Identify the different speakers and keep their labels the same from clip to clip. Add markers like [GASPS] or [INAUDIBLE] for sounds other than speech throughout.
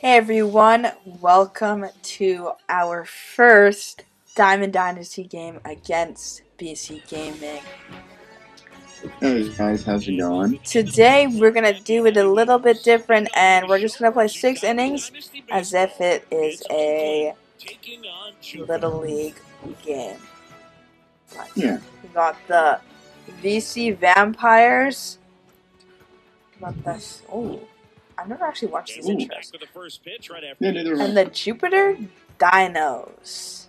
Speaker 1: Hey everyone, welcome to our first Diamond Dynasty game against BC Gaming.
Speaker 2: Hey guys, how's it going?
Speaker 1: Today we're gonna do it a little bit different and we're just gonna play six innings as if it is a Little League game.
Speaker 2: Yeah.
Speaker 1: We got the BC Vampires. Got this. Oh, I've never actually watched these
Speaker 2: Ooh.
Speaker 1: intros.
Speaker 2: Yeah, neither
Speaker 1: And the Jupiter Dinos.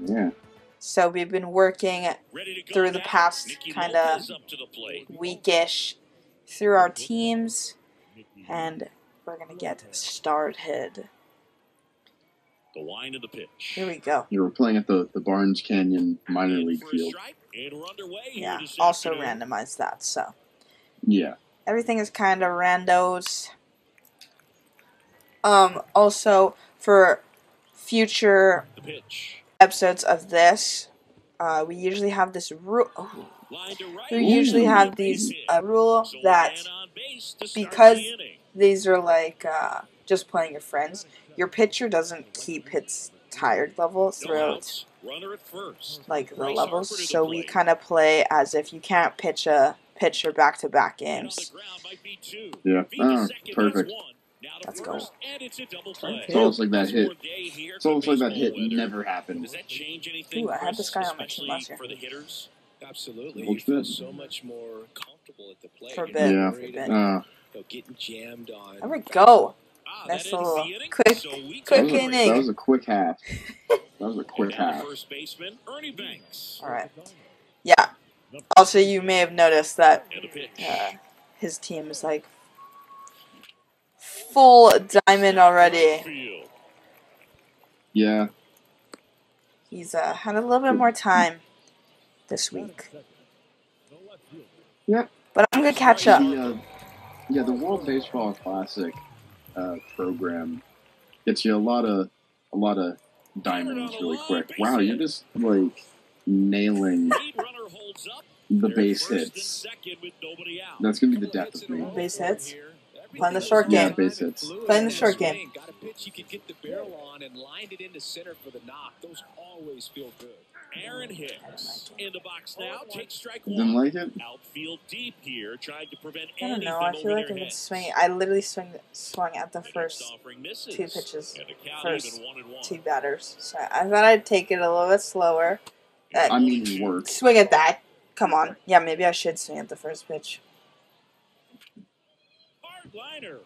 Speaker 2: Yeah.
Speaker 1: So we've been working
Speaker 3: through the past kind of
Speaker 1: weekish through our mm-hmm. teams, and we're gonna get started.
Speaker 3: The line of the pitch.
Speaker 1: Here we go.
Speaker 2: You were playing at the, the Barnes Canyon minor league field.
Speaker 3: and we're underway here
Speaker 1: Yeah, also randomized that. So
Speaker 2: Yeah.
Speaker 1: Everything is kind of randos. Um, also for future episodes of this, uh, we usually have this rule. Oh,
Speaker 3: Line to right.
Speaker 1: we usually have these uh, rule that
Speaker 3: man on base to start
Speaker 1: because these are like uh, just playing your friends. Your pitcher doesn't keep its tired level throughout
Speaker 3: outs. Runner at first.
Speaker 1: like the levels,
Speaker 3: Harper to the
Speaker 1: so we kind of play as if you can't pitch a pitcher back to back games.
Speaker 3: the ground might be two.
Speaker 2: Yeah.
Speaker 3: Feed
Speaker 2: Ah, perfect.
Speaker 3: that's one. Now to
Speaker 1: Let's go.
Speaker 3: it's a double play.
Speaker 1: Okay.
Speaker 2: It's almost like that hit.
Speaker 3: more day here
Speaker 2: It's almost like that hit never happened.
Speaker 3: Does that change anything?
Speaker 1: Ooh, I had this guy on my team last year.
Speaker 3: For the hitters,
Speaker 4: Absolutely.
Speaker 2: Looks
Speaker 4: he so much more comfortable at the plate.
Speaker 1: For a bit,
Speaker 4: not
Speaker 2: for a
Speaker 1: bit.
Speaker 2: Uh,
Speaker 4: getting jammed on.
Speaker 1: There we go.
Speaker 3: Ah,
Speaker 1: Nice
Speaker 3: that ends
Speaker 1: little quick-
Speaker 3: so
Speaker 1: quick
Speaker 2: that,
Speaker 3: take
Speaker 2: was
Speaker 3: a
Speaker 2: a,
Speaker 1: inning.
Speaker 2: that was a quick half. [LAUGHS] That was a quick
Speaker 3: And now the
Speaker 2: half.
Speaker 3: First baseman Ernie Banks.
Speaker 1: All right. Yeah. Also, you may have noticed that
Speaker 3: And a pitch.
Speaker 1: uh, his team is like full diamond already.
Speaker 2: Yeah.
Speaker 1: He's uh, had a little bit more time this week.
Speaker 2: Yep.
Speaker 1: But I'm gonna catch up.
Speaker 2: The, uh, yeah, the World Baseball Classic uh, program gets you a lot of a lot of diamonds really quick. Wow, you're just like nailing
Speaker 3: Lead runner holds up.
Speaker 2: the base hits.
Speaker 3: and second with nobody out.
Speaker 2: That's gonna be the death of me.
Speaker 1: Base hits? Playing the short
Speaker 2: Yeah,
Speaker 1: game.
Speaker 2: base hits.
Speaker 1: Playing the short game.
Speaker 4: Got a pitch you could get the barrel on and lined it into center for the knock. Those always feel good.
Speaker 3: Aaron Hicks in the box now. Takes strike
Speaker 2: Didn't like it.
Speaker 3: Outfield deep here, trying to prevent
Speaker 1: I don't know. I feel like I've been
Speaker 3: heads.
Speaker 1: swinging. I literally swing, swung at the
Speaker 3: The
Speaker 1: first two pitches,
Speaker 3: And the count
Speaker 1: first
Speaker 3: even one and one.
Speaker 1: two batters. So I thought I'd take it a little bit slower. Uh,
Speaker 2: I mean, it worked.
Speaker 1: swing at that. Come on. Yeah, maybe I should swing at the first pitch.
Speaker 3: Hard.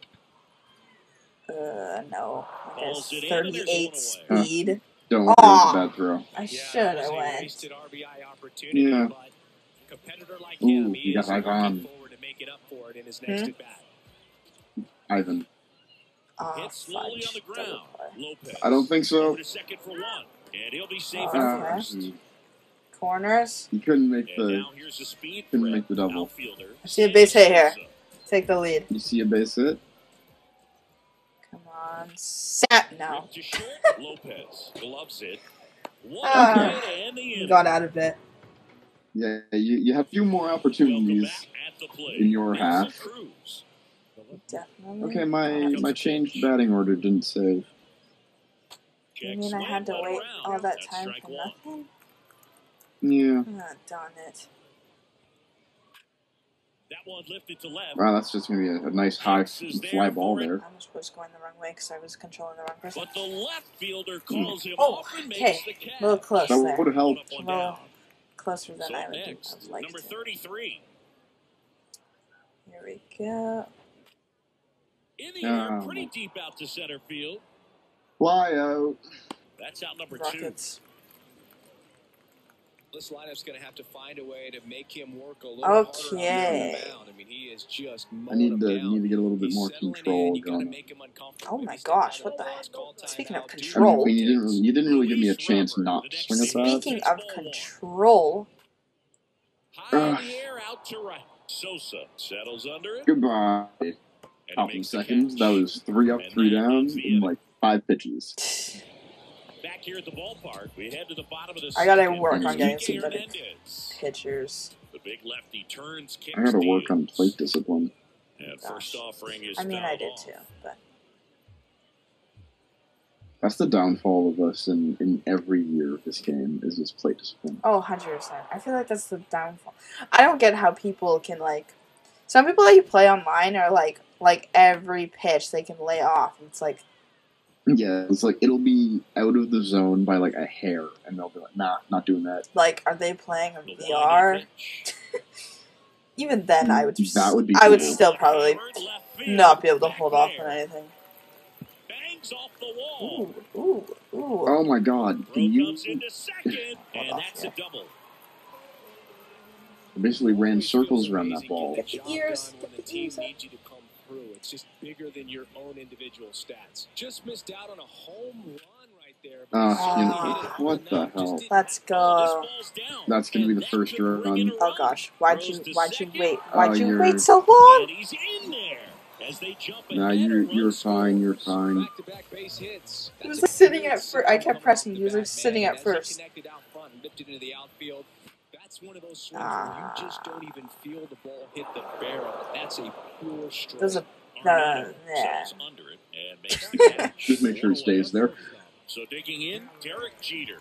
Speaker 1: Uh, no. I guess
Speaker 3: it in, and there's
Speaker 1: 38
Speaker 3: one away.
Speaker 1: speed.
Speaker 2: Don't look it was
Speaker 1: Aw.
Speaker 2: throw.
Speaker 1: I should have
Speaker 4: a
Speaker 1: went.
Speaker 4: RBI opportunity,
Speaker 2: Yeah.
Speaker 4: but competitor like
Speaker 2: Ooh,
Speaker 4: him, he
Speaker 2: you got
Speaker 4: is
Speaker 2: Ivan.
Speaker 4: forward to making up for it in his next
Speaker 1: Hmm?
Speaker 4: at bat.
Speaker 2: Ivan.
Speaker 1: Oh,
Speaker 3: Hit slowly on
Speaker 1: fudge.
Speaker 3: the ground. Lopez.
Speaker 2: I don't think so.
Speaker 3: Second for one. And he'll be safe
Speaker 1: Uh,
Speaker 3: at
Speaker 2: Uh,
Speaker 3: first.
Speaker 2: he,
Speaker 1: Corners.
Speaker 2: he couldn't make the.
Speaker 3: now here's the speed
Speaker 2: couldn't make the double.
Speaker 3: Outfielder.
Speaker 1: I see a base hit here. Take the lead.
Speaker 2: You see a base hit?
Speaker 1: Come on. Set. No.
Speaker 3: Ripped to short. Lopez gloves it. One
Speaker 1: Ah.
Speaker 3: away to end the inning.
Speaker 1: Got out of it.
Speaker 2: Yeah, you, you have a few more opportunities.
Speaker 3: back at the plate.
Speaker 2: in your half.
Speaker 1: Definitely.
Speaker 2: Okay, my my changed batting order didn't save.
Speaker 1: You mean I had to wait all that time for nothing?
Speaker 2: Yeah.
Speaker 1: Ah, darn it.
Speaker 3: That one lifted to left.
Speaker 2: Wow, that's just gonna be a, a nice high
Speaker 3: Hicks is there
Speaker 2: fly ball there.
Speaker 1: I was supposed to go in the wrong way because I was controlling the wrong person.
Speaker 3: But the left fielder calls him
Speaker 1: Oh,
Speaker 3: off and
Speaker 1: okay.
Speaker 3: makes the catch.
Speaker 1: A little close
Speaker 2: That
Speaker 1: there.
Speaker 2: would have
Speaker 3: One
Speaker 2: helped.
Speaker 3: up, one
Speaker 1: Well,
Speaker 3: down.
Speaker 1: Closer than
Speaker 3: So
Speaker 1: I would
Speaker 3: next,
Speaker 1: have liked
Speaker 3: number
Speaker 1: to.
Speaker 3: 33.
Speaker 1: Here we go.
Speaker 3: In the air,
Speaker 2: Oh.
Speaker 3: pretty deep out to center field.
Speaker 2: Fly out.
Speaker 3: That's out number two.
Speaker 1: Rockets.
Speaker 4: This lineup's going to have to find a way to make him work a little harder
Speaker 1: Okay.
Speaker 4: I mean, he is just
Speaker 2: I need to need to get a little bit more control
Speaker 4: in.
Speaker 2: Going.
Speaker 4: make him.
Speaker 1: Oh my
Speaker 4: Maybe step out
Speaker 1: gosh, what the heck? Speaking of
Speaker 4: out, do
Speaker 2: I
Speaker 1: control.
Speaker 2: mean, you didn't really, you didn't really give me a chance not to
Speaker 3: next
Speaker 2: swing at that.
Speaker 1: Speaking of control,
Speaker 3: High the air, out to right. Sosa settles under it.
Speaker 2: Goodbye.
Speaker 3: and he
Speaker 2: Top of
Speaker 3: makes the
Speaker 2: seconds.
Speaker 3: catch.
Speaker 2: That was three up, three down
Speaker 3: ends
Speaker 2: in like five pitches. [SIGHS] [LAUGHS]
Speaker 3: Back here at the ballpark, we head to the bottom of the
Speaker 1: I gotta work on
Speaker 2: getting
Speaker 1: some better pitchers.
Speaker 3: The big lefty turns, kicks,
Speaker 2: I gotta work on plate discipline.
Speaker 3: And first offering is
Speaker 1: I mean, I did too, but
Speaker 2: That's the downfall of us in, in every year of this game is this plate discipline.
Speaker 1: Oh, 100%. I feel like that's the downfall. I don't get how people can, like. Some people that you play online are like, like every pitch they can lay off. It's like,
Speaker 2: Yeah, it's like it'll be out of the zone by like a hair, and they'll be like, "Nah, not doing that."
Speaker 1: like, are they playing on
Speaker 3: The
Speaker 1: VR? Even then, I would.
Speaker 2: That would be
Speaker 1: I would still probably
Speaker 3: Hard left field.
Speaker 1: not be able to hold off
Speaker 3: there.
Speaker 1: on anything.
Speaker 3: Bangs off the wall.
Speaker 1: Ooh, ooh, ooh.
Speaker 2: Oh my god!
Speaker 3: Throw
Speaker 2: Can you
Speaker 3: comes second, [LAUGHS] and
Speaker 1: off
Speaker 3: that's
Speaker 1: here.
Speaker 3: a double.
Speaker 2: basically ran circles around that ball?
Speaker 1: Get the ears, get
Speaker 4: the
Speaker 1: the ears up.
Speaker 4: It's just bigger than your own individual stats. Just missed out on a home run right there.
Speaker 2: Ah,
Speaker 1: you know,
Speaker 2: what the hell?
Speaker 1: Let's go.
Speaker 2: That's gonna be the first
Speaker 3: could
Speaker 2: run.
Speaker 1: Oh gosh, why'd you why'd you wait?
Speaker 2: Oh,
Speaker 1: Why'd you
Speaker 2: you're-
Speaker 1: wait so long?
Speaker 3: And he's in there as
Speaker 2: Nah, you're you're fine. You're fine.
Speaker 4: Back-to-back base hits.
Speaker 1: He was like sitting at
Speaker 4: first.
Speaker 1: I kept pressing.
Speaker 4: off
Speaker 1: He was like sitting at first.
Speaker 4: connected out front and lifted into the outfield. That's one of those swings
Speaker 1: Ah.
Speaker 4: where you just don't even feel the ball hit the barrel. That's a pure strike.
Speaker 1: There's a
Speaker 3: Arenado
Speaker 1: Uh, yeah.
Speaker 3: under it and makes the [LAUGHS] catch.
Speaker 2: Just make sure he stays there.
Speaker 3: So digging in, Derek Jeter.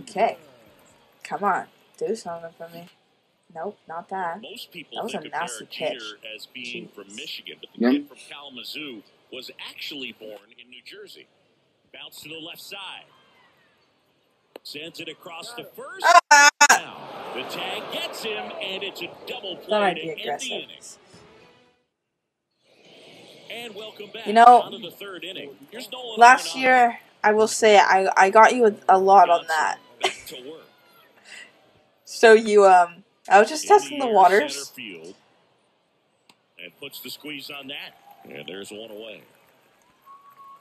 Speaker 1: okay. Come on, do something for me. Nope, not that.
Speaker 3: Most people
Speaker 1: That was
Speaker 3: think
Speaker 1: a
Speaker 3: of
Speaker 1: nasty
Speaker 3: Derek Jeter
Speaker 1: pitch.
Speaker 3: as being from Michigan, but the
Speaker 2: Yep.
Speaker 3: kid from Kalamazoo was actually born in New Jersey. Bounce to the left side. Sends it across the first.
Speaker 1: Ah!
Speaker 3: Now, the tag gets him, and it's a double play to end the
Speaker 1: aggressive. You know,
Speaker 3: on to the third inning. Here's Nolan
Speaker 1: Last year, I will say I I got you a, a lot on that.
Speaker 3: Back to [LAUGHS] work.
Speaker 1: So you um, I was just
Speaker 3: In
Speaker 1: testing the waters.
Speaker 3: And puts the squeeze on that. And there's one away.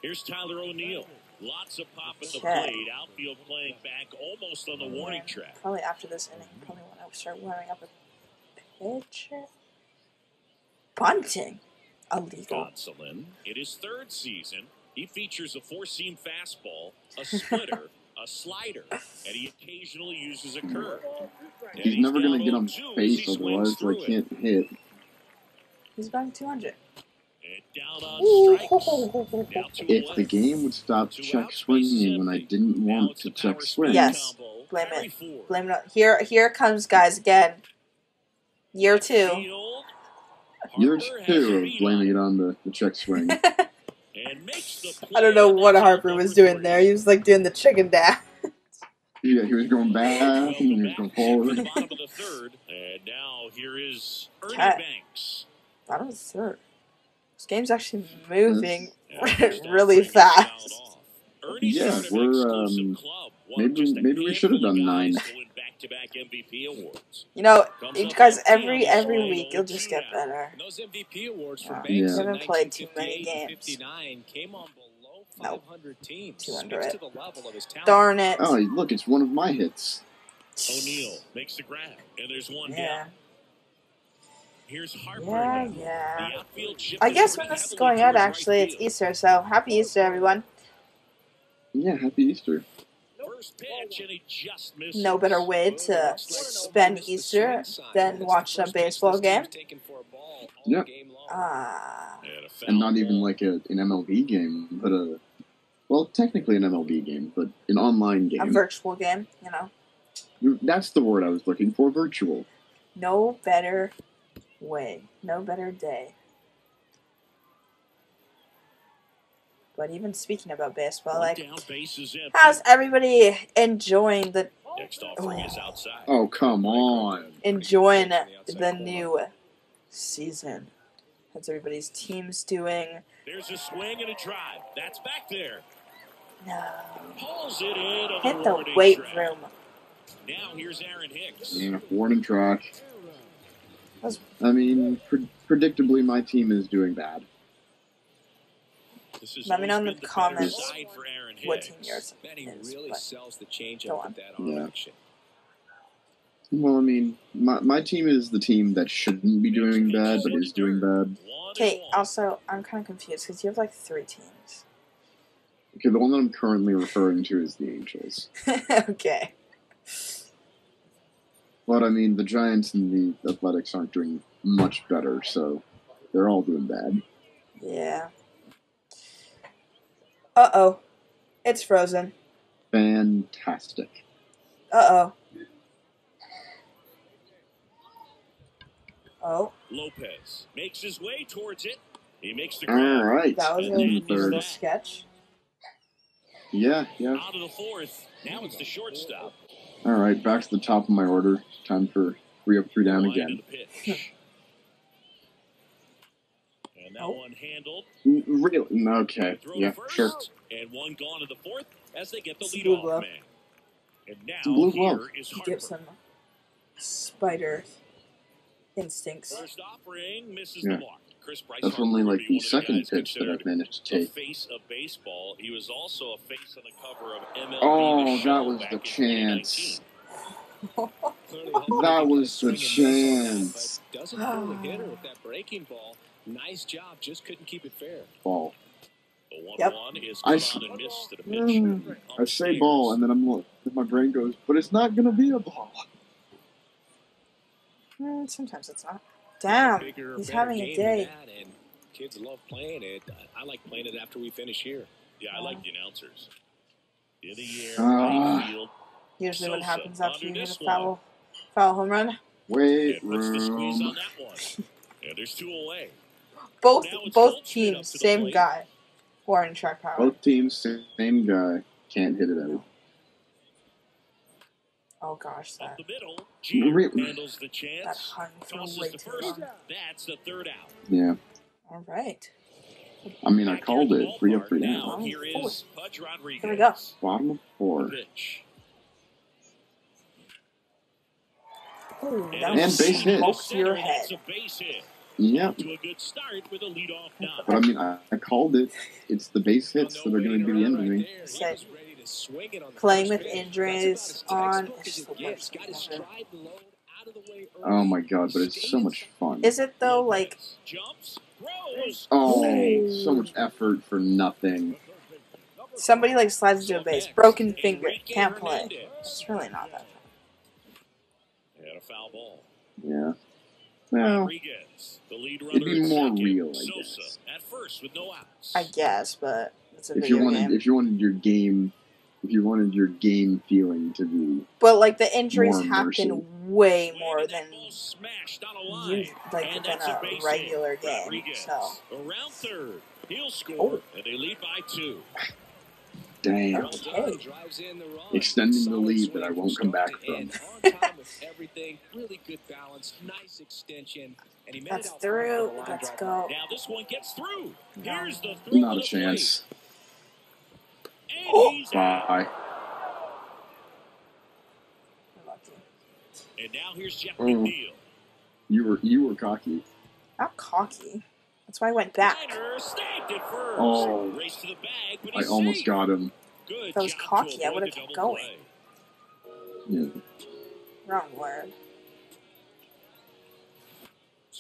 Speaker 3: Here's Tyler O'Neill. Lots of pop at the
Speaker 1: Okay.
Speaker 3: plate. Outfield playing back almost on the warning track.
Speaker 1: Probably after this inning, probably when I start warming up a pitcher. Bunting, illegal.
Speaker 3: Gonsolin, in his third season, he features a four-seam fastball, a splitter, a slider, and he occasionally uses a curve. And
Speaker 2: He's never gonna get on
Speaker 3: 0-2
Speaker 2: base
Speaker 3: he
Speaker 2: otherwise, so
Speaker 3: through
Speaker 2: I can't hit.
Speaker 1: He's batting 200.
Speaker 3: And down on
Speaker 1: Ooh.
Speaker 3: strikes. Now [LAUGHS] two
Speaker 2: If the game would stop
Speaker 3: Two
Speaker 2: check swinging when I didn't want to check swing.
Speaker 1: Yes. Blame it. Blame it. Here, here it comes, guys. Again, year two.
Speaker 3: Field.
Speaker 2: Year
Speaker 3: Harper has
Speaker 2: two of blaming it on the, the check swing. [LAUGHS]
Speaker 3: and makes the
Speaker 1: I don't know what Harper was doing there. He was like doing the chicken dance.
Speaker 2: yeah, he was going back and he was going forward.
Speaker 3: bottom of the third, and now here is Ernie
Speaker 1: Okay.
Speaker 3: Banks.
Speaker 1: That was third. This game's actually moving
Speaker 3: And first down
Speaker 1: really fast.
Speaker 2: Yeah, we're, um, maybe-
Speaker 3: of just a
Speaker 2: maybe we should have done nine.
Speaker 3: To win back-to-back MVP awards.
Speaker 1: You know,
Speaker 3: Comes
Speaker 1: you guys, every every week you'll just get better.
Speaker 4: And those MVP awards
Speaker 1: yeah.
Speaker 4: for Banks
Speaker 2: yeah.
Speaker 1: haven't played too many
Speaker 4: 1958 and
Speaker 1: games.
Speaker 4: 59 came on below
Speaker 1: Nope.
Speaker 4: 500 teams.
Speaker 1: 200 it.
Speaker 4: to the level of his.
Speaker 1: Darn it.
Speaker 2: Oh, look, it's one of my hits.
Speaker 3: O'Neill makes the grab, and there's one
Speaker 1: Yeah.
Speaker 3: down. Here's Harper.
Speaker 1: Yeah, yeah.
Speaker 3: The outfield shift
Speaker 1: I guess when this is going out, actually, it's. Easter, so happy Easter, everyone.
Speaker 2: Yeah, happy Easter.
Speaker 1: No better way to spend Easter than watching a baseball game.
Speaker 2: Yeah.
Speaker 1: Ah,
Speaker 3: And, a foul
Speaker 2: And not even like a, an MLB game, but a. Well, technically an MLB game, but an online game, a
Speaker 1: virtual game, you know.
Speaker 2: That's the word I was looking for virtual.
Speaker 1: No better way, no better day. But even speaking about baseball, like,
Speaker 3: down, base is empty.
Speaker 1: how's everybody enjoying the
Speaker 3: Next offering is outside.
Speaker 2: Oh, come on.
Speaker 1: enjoying the new season? How's everybody's teams doing?
Speaker 3: There's a swing and a drive. That's back there.
Speaker 1: No,
Speaker 3: Pulls it in on
Speaker 1: hit
Speaker 3: the
Speaker 1: the weight
Speaker 3: track.
Speaker 1: room.
Speaker 3: Now here's Aaron Hicks.
Speaker 2: Yeah, warning track.
Speaker 1: That's-
Speaker 2: I mean, pre- predictably, my team is doing bad.
Speaker 3: This has
Speaker 1: Let me know in the comments
Speaker 3: side for Aaron
Speaker 1: What team yours
Speaker 4: Then he
Speaker 1: is?
Speaker 4: really
Speaker 1: But
Speaker 4: sells the
Speaker 1: Go
Speaker 4: changeup
Speaker 1: on.
Speaker 4: with that
Speaker 2: Yeah.
Speaker 4: action.
Speaker 2: Well, I mean, my, my team is the team that shouldn't be doing bad, but is doing bad.
Speaker 1: Okay. Also, I'm kind of confused because you have like three teams.
Speaker 2: Okay, the one that I'm currently referring to is the Angels. [LAUGHS]
Speaker 1: okay.
Speaker 2: But I mean, the Giants and the Athletics aren't doing much better, so they're all doing bad.
Speaker 1: Yeah. Uh oh. It's frozen.
Speaker 2: Fantastic.
Speaker 1: Uh oh. Oh,
Speaker 3: Lopez makes his way towards it. He makes the
Speaker 2: All
Speaker 3: grab.
Speaker 2: right.
Speaker 1: that was a
Speaker 2: In third.
Speaker 1: little sketch.
Speaker 2: Yeah, yeah.
Speaker 3: Out of the fourth. Now it's the shortstop.
Speaker 2: All right, back to the top of my order. Time for three up, three down
Speaker 3: Line
Speaker 2: again. [LAUGHS]
Speaker 3: of the pitch. and that
Speaker 1: Oh.
Speaker 3: one handled.
Speaker 2: Really? Okay.
Speaker 3: Throw
Speaker 2: Yeah,
Speaker 3: first,
Speaker 2: sure.
Speaker 3: And one gone to the fourth as they get the
Speaker 1: It's a
Speaker 3: lead
Speaker 1: blue
Speaker 3: off
Speaker 1: glove.
Speaker 3: man. And now
Speaker 2: a blue
Speaker 3: here
Speaker 2: glove.
Speaker 3: is
Speaker 1: He
Speaker 3: Harper.
Speaker 1: gives some spider instincts.
Speaker 3: First offering misses
Speaker 2: Yeah.
Speaker 3: the mark. Chris Bryce
Speaker 2: That's
Speaker 3: Harper
Speaker 2: only like the
Speaker 3: one of the
Speaker 2: second pitch that I've managed to
Speaker 3: the
Speaker 2: take.
Speaker 3: face of baseball. He was also a face on the cover of MLB
Speaker 2: Oh,
Speaker 3: The [LAUGHS]
Speaker 2: that was the chance.
Speaker 3: 2019.
Speaker 4: Clearly hoping
Speaker 2: That was the
Speaker 4: swing and miss on that,
Speaker 2: chance.
Speaker 4: Doesn't pull the hitter with that breaking ball. Nice job, just couldn't keep it fair.
Speaker 2: Ball.
Speaker 3: The one
Speaker 1: Yep.
Speaker 3: one is
Speaker 2: I
Speaker 3: and missed to the pitch.
Speaker 2: Mm. I say
Speaker 3: Upstairs.
Speaker 2: ball, and then I'm like, my brain goes, but it's not gonna be a ball.
Speaker 1: Hmm, sometimes it's not. Damn,
Speaker 4: Bigger,
Speaker 1: he's having a day.
Speaker 4: and kids love playing it. I- I like playing it after we finish here.
Speaker 3: Yeah, I like the announcers. In the air,
Speaker 2: Ah.
Speaker 3: right field,
Speaker 1: Usually what happens after you
Speaker 3: under
Speaker 1: hit a
Speaker 3: this
Speaker 1: foul, foul home run.
Speaker 2: Wait,
Speaker 3: and puts the squeeze on
Speaker 2: room.
Speaker 3: that one. [LAUGHS] Yeah, there's two away.
Speaker 1: Both both teams,
Speaker 3: to the
Speaker 1: same
Speaker 3: plate.
Speaker 1: guy. Warren track power.
Speaker 2: Both teams, same guy. Can't hit it out.
Speaker 1: Oh gosh,
Speaker 3: Up
Speaker 1: that
Speaker 3: the middle, Jeter
Speaker 2: Re-
Speaker 3: handles the
Speaker 1: that
Speaker 3: chance.
Speaker 1: hung for
Speaker 3: Tosses
Speaker 1: way
Speaker 3: the
Speaker 1: too
Speaker 3: first.
Speaker 1: long.
Speaker 3: That's the third out.
Speaker 2: Yeah.
Speaker 1: All right,
Speaker 2: I mean, I called it.
Speaker 3: the
Speaker 2: Three up,
Speaker 3: ballpark.
Speaker 2: three
Speaker 3: Now
Speaker 2: down.
Speaker 3: here
Speaker 1: Oh,
Speaker 3: is Pudge Rodriguez.
Speaker 1: Here we go.
Speaker 2: Bottom of four.
Speaker 1: Ooh, that
Speaker 3: And
Speaker 2: base hit.
Speaker 1: smokes to your
Speaker 3: That's
Speaker 1: head.
Speaker 3: a base hit.
Speaker 2: Yep.
Speaker 3: To a good start with a leadoff knock.
Speaker 2: But I mean, I, I called it. It's the base hits that are going to be the end of me.
Speaker 1: Said,
Speaker 4: Playing
Speaker 1: Playing with injuries on is the worst thing ever.
Speaker 2: Oh my god, but it's so much fun.
Speaker 1: Is it though? Like,
Speaker 2: Oh, so much effort for nothing.
Speaker 1: somebody like slides into a base, broken finger, can't play. It's really not that.
Speaker 3: And a foul ball.
Speaker 2: Yeah. Well,
Speaker 3: Rodriguez, the lead runner
Speaker 2: it'd be more
Speaker 3: second.
Speaker 2: real, I
Speaker 3: Sosa
Speaker 2: guess.
Speaker 3: at first with no outs.
Speaker 1: I guess, but it's a
Speaker 2: if
Speaker 1: video
Speaker 2: you wanted,
Speaker 1: game.
Speaker 2: if you wanted your game, if you wanted your game feeling to be,
Speaker 1: But like the injuries
Speaker 2: More
Speaker 1: happen way more than
Speaker 3: ball smashed on a line.
Speaker 1: you like
Speaker 3: And
Speaker 1: than a regular game.
Speaker 3: Rodriguez
Speaker 1: So
Speaker 3: around third, he'll score,
Speaker 1: Oh.
Speaker 3: and they lead by two.
Speaker 2: Damn.
Speaker 1: Okay.
Speaker 2: Extending the lead that I won't come back from.
Speaker 4: Everything, really good balance, nice extension, and he made
Speaker 1: that's
Speaker 4: it
Speaker 1: through.
Speaker 4: for the line
Speaker 1: Let's go.
Speaker 3: Now this one gets through.
Speaker 1: No.
Speaker 3: Here's the throw
Speaker 2: Not a chance.
Speaker 1: Oh.
Speaker 3: he's.
Speaker 2: Bye.
Speaker 3: And now here's Jeff
Speaker 2: Oh.
Speaker 3: McNeil.
Speaker 2: You were you were cocky.
Speaker 1: Not cocky. That's why I went back.
Speaker 3: Liner snagged it first.
Speaker 2: Oh.
Speaker 3: Race to the bag, but
Speaker 2: I almost got him.
Speaker 1: If I was cocky, I would've kept going.
Speaker 2: Yeah.
Speaker 1: Wrong word.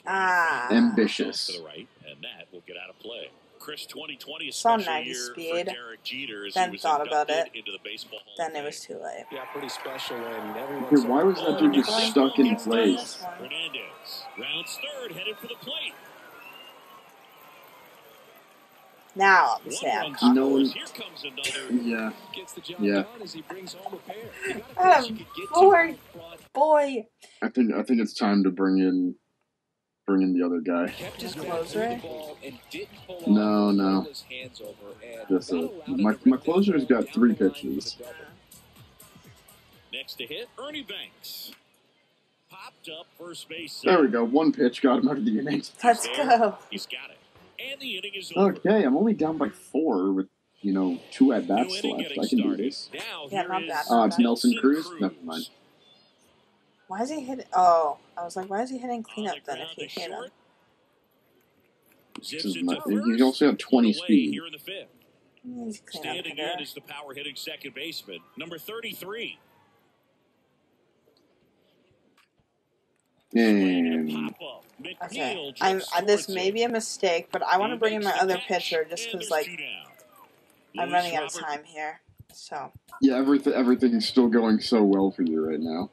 Speaker 1: Ah.
Speaker 2: Ambitious.
Speaker 3: To the right, and that will get out of play. Chris 2020 a
Speaker 1: Saw
Speaker 3: special
Speaker 1: 90 speed,
Speaker 3: for Derek Jeter as
Speaker 1: then thought about it,
Speaker 3: into the baseball
Speaker 1: Then it was too late.
Speaker 4: Yeah, pretty special when everyone's
Speaker 2: Okay, why was that dude just stuck in place?
Speaker 1: this.
Speaker 3: Hernandez rounds third, headed for the plate.
Speaker 1: Now I'm
Speaker 3: One
Speaker 1: say I'm
Speaker 3: run
Speaker 1: cocky.
Speaker 2: No one-
Speaker 3: scores. Here comes another. [LAUGHS]
Speaker 2: Yeah.
Speaker 4: gets the job
Speaker 2: Yeah.
Speaker 4: done as he brings home a pair. You
Speaker 1: Um,
Speaker 4: you could get to
Speaker 1: Lord.
Speaker 4: in front,
Speaker 1: Boy,
Speaker 2: I think I think it's time to bring in bring in the other guy.
Speaker 4: kept his
Speaker 1: The
Speaker 4: back
Speaker 1: closer?
Speaker 4: to the ball and didn't pull off
Speaker 2: No, no.
Speaker 4: roll his hands over and
Speaker 2: Just a- my-
Speaker 4: him to
Speaker 2: my
Speaker 4: rip this
Speaker 2: closer's
Speaker 4: ball
Speaker 2: got three pitches.
Speaker 4: with a double.
Speaker 3: Next to hit, Ernie Banks. Popped up first base.
Speaker 2: There we go. One pitch got him out of the inning.
Speaker 1: let's go.
Speaker 3: He's got it. And the inning is over.
Speaker 2: Okay, I'm only down by four with you know two at bats
Speaker 3: inning
Speaker 2: left. I can do
Speaker 3: started.
Speaker 2: this.
Speaker 3: Now
Speaker 1: Yeah, not bad,
Speaker 2: Oh, it's Nelson
Speaker 3: Nelson
Speaker 2: Cruz. Never mind.
Speaker 1: Why is he hitting? Oh, I was like, why is he hitting cleanup
Speaker 3: the
Speaker 1: then if
Speaker 3: ground
Speaker 1: he
Speaker 3: to
Speaker 1: hit him?
Speaker 3: short. Zips
Speaker 2: This is
Speaker 3: it
Speaker 2: my-
Speaker 3: to
Speaker 2: he
Speaker 3: first.
Speaker 2: also had 20 speed.
Speaker 3: Here in the fifth.
Speaker 1: He's a cleanup
Speaker 3: Standing
Speaker 1: hitter.
Speaker 3: in is the power hitting second baseman, number 33.
Speaker 2: And
Speaker 1: Okay, I'm.
Speaker 3: drifts
Speaker 1: Uh, this may be a mistake, but I want to bring in my other pitcher just because, like. I'm running out of time here. So,
Speaker 2: yeah, everything everything's still going so well for you right now.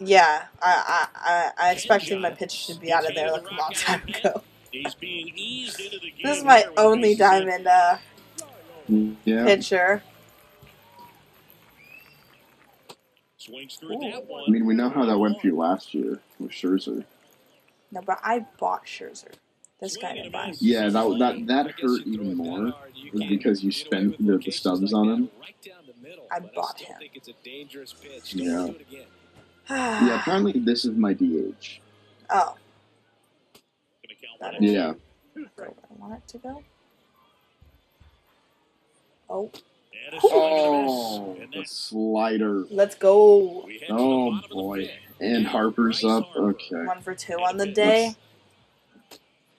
Speaker 1: yeah, I I I, I expected my pitch to be out of there like a long time ago.
Speaker 3: He's being eased into the game
Speaker 1: This is my only diamond uh,
Speaker 2: Yeah.
Speaker 1: pitcher.
Speaker 3: Swings through that one.
Speaker 2: I mean, we know how that went for you last year with Scherzer.
Speaker 1: No, but I bought Scherzer. This guy didn't buy.
Speaker 2: Yeah, that that that hurt even more was because you spent the, the stubs on him.
Speaker 1: I bought him.
Speaker 2: Yeah. Yeah, apparently this is my DH.
Speaker 1: oh,
Speaker 3: Gonna count
Speaker 1: That
Speaker 3: one.
Speaker 1: is-
Speaker 2: Yeah.
Speaker 1: where I want it to go. Oh,
Speaker 3: And a swing and a
Speaker 2: Oh, the slider.
Speaker 1: let's go.
Speaker 3: we head to the
Speaker 2: Oh
Speaker 3: bottom of the
Speaker 2: boy. And Harper's up. Okay.
Speaker 1: One for two on the day.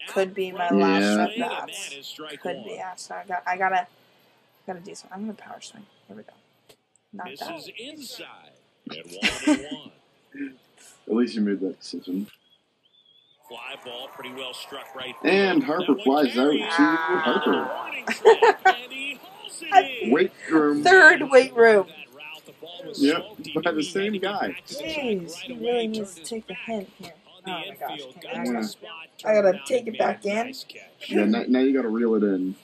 Speaker 1: Could be my last
Speaker 2: Yeah.
Speaker 1: at bats. Could be. Yeah, so I got. I gotta. Gotta do something. I'm gonna power swing. Here we go. Not
Speaker 3: This
Speaker 1: that.
Speaker 3: is inside. At [LAUGHS] one and one.
Speaker 2: At least you made that decision.
Speaker 3: Fly ball pretty well struck right
Speaker 2: And. Harper flies out to
Speaker 1: Ah.
Speaker 2: Harper. [LAUGHS]
Speaker 3: Warning track, and he hauls it in.
Speaker 2: Weight room.
Speaker 1: Third weight room.
Speaker 2: Yep, by the same guy.
Speaker 1: Jeez, he really needs to take a hint here. Oh my gosh. Okay, I gotta, I gotta take it back in.
Speaker 2: Yeah, now, now you gotta reel it in.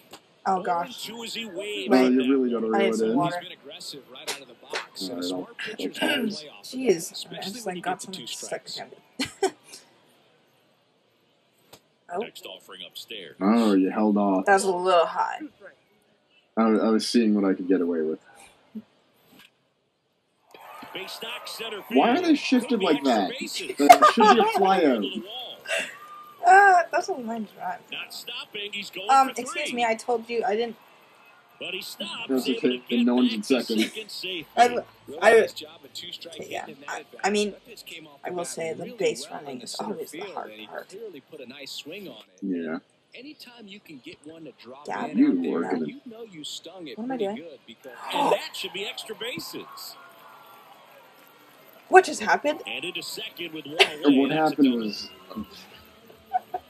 Speaker 1: Oh gosh.
Speaker 3: Two as he waves
Speaker 2: No, you really gotta reel it in.
Speaker 1: water.
Speaker 4: He's been aggressive right out of the box. And
Speaker 2: right,
Speaker 4: a smart
Speaker 2: I'll-
Speaker 4: pitcher's
Speaker 2: I'll
Speaker 4: gonna
Speaker 2: pause.
Speaker 4: play off of that,
Speaker 1: Jeez, I
Speaker 4: especially
Speaker 1: just like
Speaker 4: you
Speaker 1: got
Speaker 4: get
Speaker 1: some
Speaker 4: two
Speaker 1: stuck
Speaker 4: strikes.
Speaker 1: in [LAUGHS] Oh,
Speaker 3: Next offering upstairs.
Speaker 2: Oh, you held off.
Speaker 1: that was a little high.
Speaker 2: I was, I was seeing what I could get away with.
Speaker 3: Base knock center
Speaker 2: Why are they shifted like that?
Speaker 3: bases.
Speaker 2: That should be a fly out.
Speaker 3: To [LAUGHS] the wall.
Speaker 1: Ah, that's a line drive.
Speaker 3: Not stopping. He's going
Speaker 1: Um,
Speaker 3: for three.
Speaker 1: excuse me, I told you I didn't.
Speaker 3: But he stops.
Speaker 2: That's
Speaker 3: able
Speaker 2: okay, and no one's in
Speaker 3: to
Speaker 2: second.
Speaker 1: I, I-
Speaker 4: nice job of two-strike
Speaker 1: Okay, yeah.
Speaker 4: hitting in that
Speaker 1: I- I mean,
Speaker 4: That pitch came off
Speaker 1: I will say the
Speaker 4: really
Speaker 1: base running is always the
Speaker 4: field,
Speaker 1: hard
Speaker 4: and
Speaker 1: part.
Speaker 4: Put a nice swing on it.
Speaker 2: Yeah.
Speaker 4: Anytime you can get one to drop
Speaker 1: Yeah,
Speaker 4: in
Speaker 2: you
Speaker 4: out there,
Speaker 2: working
Speaker 4: you know you stung it
Speaker 1: What am I
Speaker 4: pretty
Speaker 1: doing?
Speaker 4: good because [GASPS]
Speaker 3: And that should be extra bases.
Speaker 1: What just happened?
Speaker 3: And into second with [LAUGHS] one
Speaker 2: And what happened was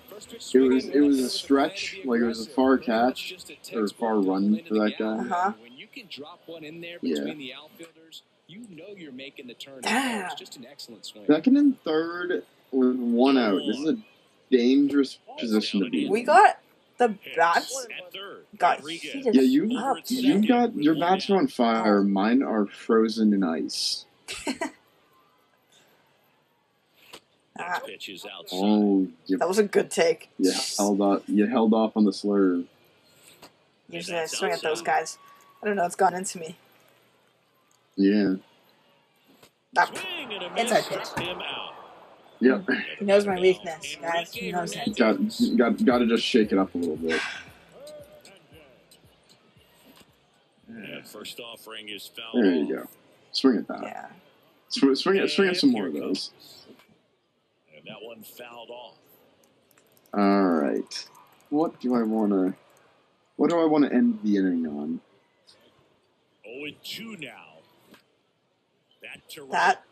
Speaker 4: First
Speaker 2: It was- it was a stretch, like it was a
Speaker 4: aggressive.
Speaker 2: far catch
Speaker 4: it's just a
Speaker 2: or far run for that guy.
Speaker 1: Uh-huh.
Speaker 4: When you can drop one in there
Speaker 2: Yeah.
Speaker 4: between the outfielders, you know you're making the turn.
Speaker 1: Damn.
Speaker 4: It's just an excellent swing.
Speaker 2: Second and third with one out. This is a dangerous position to be in.
Speaker 1: We got the bats
Speaker 3: at
Speaker 1: got heated
Speaker 2: Yeah, you
Speaker 1: up.
Speaker 2: you got your bats are on fire. [LAUGHS] Mine are frozen in ice.
Speaker 1: Ah,
Speaker 3: pitch is.
Speaker 2: Oh, you,
Speaker 1: that was a good take.
Speaker 2: Yeah, held off. You held off on the slur.
Speaker 1: Usually I swing at those guys. I don't know. It's gone into me.
Speaker 2: Yeah.
Speaker 1: Ah,
Speaker 3: Swing and a miss
Speaker 1: pitch.
Speaker 3: Him out.
Speaker 2: Yep.
Speaker 1: He knows my weakness, guys. He knows it.
Speaker 2: Got got got to just shake it up a little bit.
Speaker 3: And first offering is foul.
Speaker 2: There you go. Swing it that.
Speaker 1: Yeah.
Speaker 2: Swing, swing it. Swing at some more of those.
Speaker 3: And that one fouled off.
Speaker 2: All right. What do I want to? What do I want to end the inning on?
Speaker 3: 0 and 2 now. That to right.
Speaker 1: That.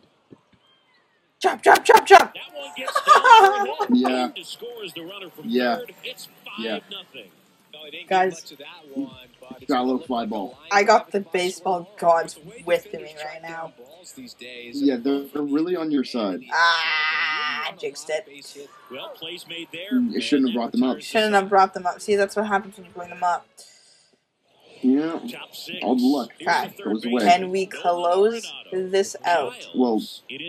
Speaker 1: Chop, chop, chop, chop.
Speaker 3: That one gets down for a hit.
Speaker 2: Yeah.
Speaker 3: In to score as the runner from
Speaker 2: Yeah.
Speaker 3: third. It's 5
Speaker 2: Yeah.
Speaker 3: nothing.
Speaker 4: No, he didn't
Speaker 1: Guys.
Speaker 4: get much of that one, but it's
Speaker 2: Got a little fly ball.
Speaker 1: I got the baseball gods with me right now.
Speaker 4: down balls these days,
Speaker 2: Yeah, they're, they're really on your side.
Speaker 1: Ah, jinxed it.
Speaker 3: Well, plays made there.
Speaker 2: You shouldn't have brought them up.
Speaker 1: Shouldn't have brought them up. See, that's what happens when you bring them up.
Speaker 2: Yeah.
Speaker 3: Top.
Speaker 2: All the luck
Speaker 3: Here's
Speaker 1: Okay.
Speaker 2: Goes away.
Speaker 1: Can we close this out?
Speaker 2: Well,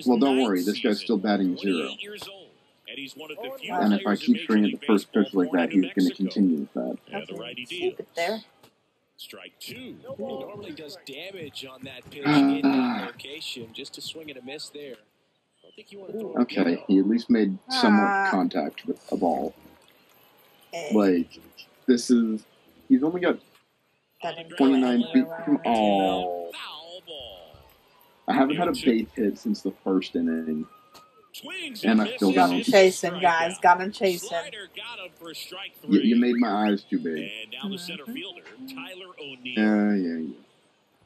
Speaker 2: well, don't worry. This guy's still batting zero.
Speaker 3: 28 years old, and he's one of the few
Speaker 2: And if I keep
Speaker 3: Major
Speaker 2: swinging at the first pitch like that, he's going to continue with that.
Speaker 1: Okay, Keep it there.
Speaker 3: Strike two.
Speaker 4: He normally does damage on that pitch in that location. Just a swing and a miss there. I don't think you want to throw it
Speaker 2: Okay, he at least made somewhat
Speaker 1: Ah.
Speaker 2: contact with a ball. Like, this is. He's only got
Speaker 1: that didn't go
Speaker 2: 29
Speaker 1: anywhere
Speaker 2: feet.
Speaker 1: where I
Speaker 2: Come
Speaker 1: wanted to go.
Speaker 2: on.
Speaker 3: Foul ball.
Speaker 2: I haven't had a base hit since the first inning. And I still
Speaker 1: Got
Speaker 2: don't.
Speaker 1: him chasing, guys. Got him chasing.
Speaker 3: Got him for strike
Speaker 2: You,
Speaker 3: three.
Speaker 2: you made my eyes too big.
Speaker 3: And now the center
Speaker 1: Mhm.
Speaker 3: Tyler O'Neill.
Speaker 2: Yeah, yeah, yeah.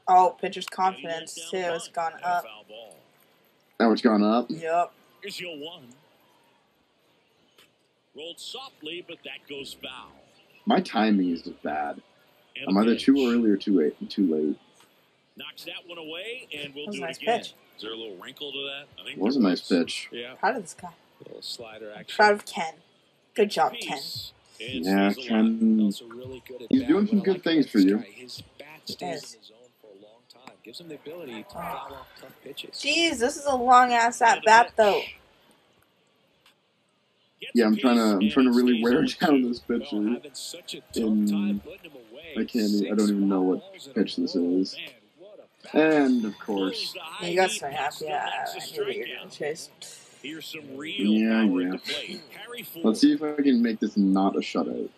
Speaker 1: Oh, pitcher's confidence too. It's gone up.
Speaker 3: foul ball.
Speaker 2: Now it's gone up.
Speaker 1: Yup.
Speaker 3: Here's your one. Rolled softly, but that goes foul.
Speaker 2: My timing is just bad.
Speaker 3: And
Speaker 2: I'm either too early or too late. Too late.
Speaker 3: Knocks that one away, and we'll
Speaker 1: was
Speaker 3: do
Speaker 1: a
Speaker 3: it
Speaker 1: nice
Speaker 3: again.
Speaker 1: pitch.
Speaker 3: Is there a little wrinkle to that? I think
Speaker 2: It was a nice pitch.
Speaker 3: Yeah.
Speaker 1: Proud of this guy.
Speaker 4: A Little slider action.
Speaker 1: Proud of Ken. Good job, Ken.
Speaker 3: And
Speaker 2: Yeah,
Speaker 3: stays.
Speaker 2: Ken.
Speaker 4: Really good at
Speaker 2: He's doing some good
Speaker 4: like
Speaker 2: things for you.
Speaker 4: guy, His bat stays
Speaker 1: Yes.
Speaker 4: in the zone for a long time. Gives him the ability to oh. foul off tough pitches.
Speaker 1: Jeez, this is a long ass at bat though.
Speaker 3: Gets
Speaker 2: Yeah, I'm trying to. I'm trying to really
Speaker 3: stays
Speaker 2: wear
Speaker 3: on
Speaker 2: down this
Speaker 4: Well,
Speaker 2: pitcher.
Speaker 4: having such a tough
Speaker 2: in-
Speaker 4: time putting him away.
Speaker 2: I can't even- I don't even know what
Speaker 4: balls in a
Speaker 2: pitch this is.
Speaker 4: Man, what a bat.
Speaker 2: And of course,
Speaker 3: the
Speaker 1: You got
Speaker 3: heat
Speaker 1: so happy. Yeah,
Speaker 3: legs
Speaker 1: I
Speaker 3: of
Speaker 1: knew you were
Speaker 3: strikeout.
Speaker 1: chase.
Speaker 3: Here's some real
Speaker 2: Yeah, yeah.
Speaker 3: at the plate. Harry Ford.
Speaker 2: let's see if I can make this not a shutout.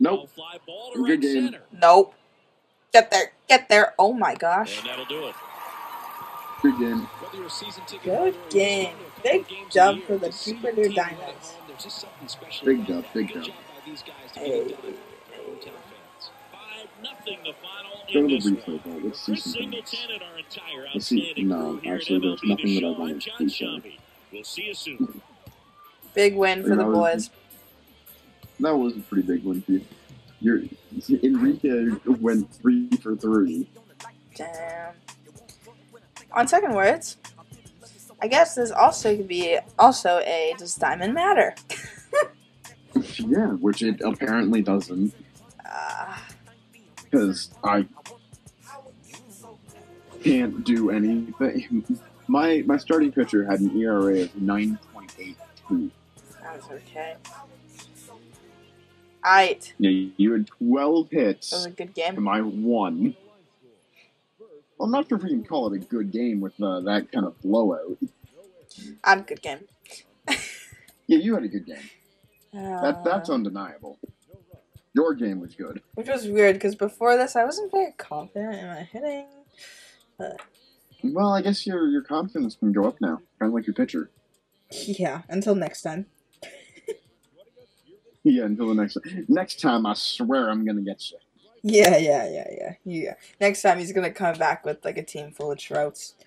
Speaker 2: Nope.
Speaker 3: Fly ball to
Speaker 2: Good game.
Speaker 1: Nope. Get there. Get there. Oh my gosh.
Speaker 3: And that'll do it.
Speaker 2: Good game.
Speaker 4: Whether you're a season ticket
Speaker 1: Good
Speaker 4: holder or just
Speaker 1: game.
Speaker 4: Going to a couple
Speaker 1: Big
Speaker 4: games a
Speaker 1: dub
Speaker 4: year,
Speaker 1: for the
Speaker 4: to see your
Speaker 1: Jupiter
Speaker 4: team
Speaker 1: Diamonds.
Speaker 4: home, there's just something special
Speaker 2: Big
Speaker 4: about
Speaker 2: dub,
Speaker 4: it.
Speaker 2: big
Speaker 4: Good job by these guys to
Speaker 1: Hey.
Speaker 4: get it done hometown fans.
Speaker 3: Nothing
Speaker 2: Go
Speaker 3: in
Speaker 2: to the
Speaker 3: one.
Speaker 2: replay ball. Let's see some things.
Speaker 3: Our entire
Speaker 2: Let's see. No, actually, there's nothing that I
Speaker 3: Show.
Speaker 2: want to
Speaker 3: John
Speaker 2: say.
Speaker 3: We'll see you soon. [LAUGHS]
Speaker 1: Big win for the boys.
Speaker 2: That was a pretty big one for you. Your Enrique went three for three.
Speaker 1: Damn. On second words, I guess this also could be also a does diamond matter?
Speaker 2: Yeah, which it apparently doesn't,
Speaker 1: Uh,
Speaker 2: because I can't do anything. [LAUGHS] My my starting pitcher had an ERA of nine point eight two.
Speaker 1: that was okay. Alright,
Speaker 2: Yeah, you had twelve hits.
Speaker 1: that was a good game.
Speaker 2: my one. I'm not sure if we can call it a good game with uh, that kind of blowout.
Speaker 1: I had a good game. [LAUGHS]
Speaker 2: Yeah, you had a good game. That that's
Speaker 1: Uh,
Speaker 2: undeniable. Your game was good.
Speaker 1: which was weird because before this I wasn't very confident in my hitting. But...
Speaker 2: Well, I guess your your confidence can go up now, kind of like your pitcher.
Speaker 1: Yeah, until next time. [LAUGHS]
Speaker 2: Yeah, until the next time. next time, I swear I'm gonna get you.
Speaker 1: Yeah, yeah, yeah, yeah, yeah. Next time he's gonna come back with like a team full of trouts. [LAUGHS]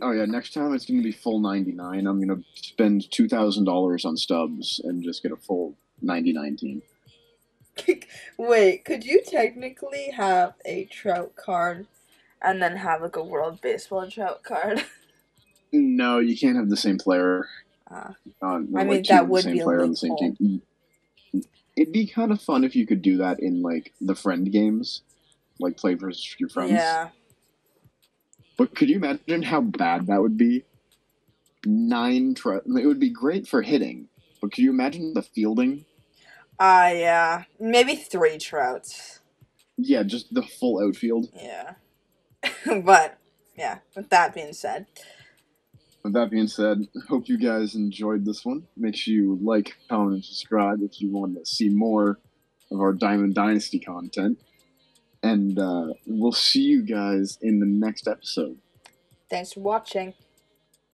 Speaker 2: Oh yeah, next time it's gonna be full ninety nine. I'm gonna spend two thousand dollars on stubs and just get a full ninety nine team. [LAUGHS]
Speaker 1: Wait, could you technically have a trout card and then have like a world baseball trout card? [LAUGHS]
Speaker 2: No, you can't have the same player.
Speaker 1: Ah.
Speaker 2: On,
Speaker 1: I mean,
Speaker 2: two
Speaker 1: that would be a
Speaker 2: player on the same team. It'd be kind of fun if you could do that in like the friend games, like play versus your friends.
Speaker 1: Yeah.
Speaker 2: But could you imagine how bad that would be? Nine tr- It would be great for hitting, but could you imagine the fielding?
Speaker 1: Ah, yeah. Maybe three trouts.
Speaker 2: Yeah, just the full outfield.
Speaker 1: Yeah. [LAUGHS] but, yeah, with that being said,
Speaker 2: That being said, [LAUGHS] hope you guys enjoyed this one. Make sure you like, comment, and subscribe if you want to see more of our Diamond Dynasty content. And uh, we'll see you guys in the next episode.
Speaker 1: thanks for watching.